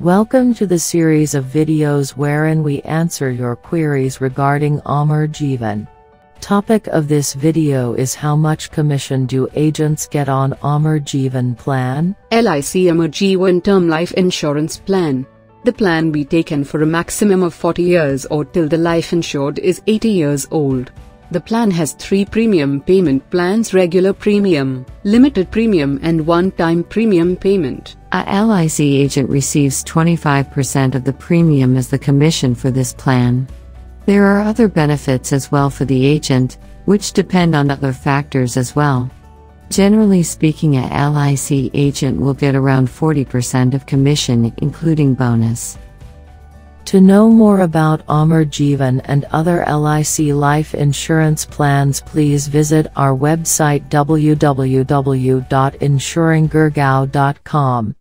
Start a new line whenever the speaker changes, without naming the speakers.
Welcome to the series of videos wherein we answer your queries regarding Amar Jeevan. Topic of this video is how much commission do agents get on Amar Jeevan plan?
LIC Amar Jeevan Term Life Insurance Plan. The plan be taken for a maximum of 40 years or till the life insured is 80 years old. The plan has three premium payment plans regular premium, limited premium and one-time premium payment.
A LIC agent receives 25% of the premium as the commission for this plan. There are other benefits as well for the agent, which depend on other factors as well. Generally speaking, a LIC agent will get around 40% of commission, including bonus.
To know more about Amar Jeevan and other LIC life insurance plans, please visit our website www.insuringgurgaon.com.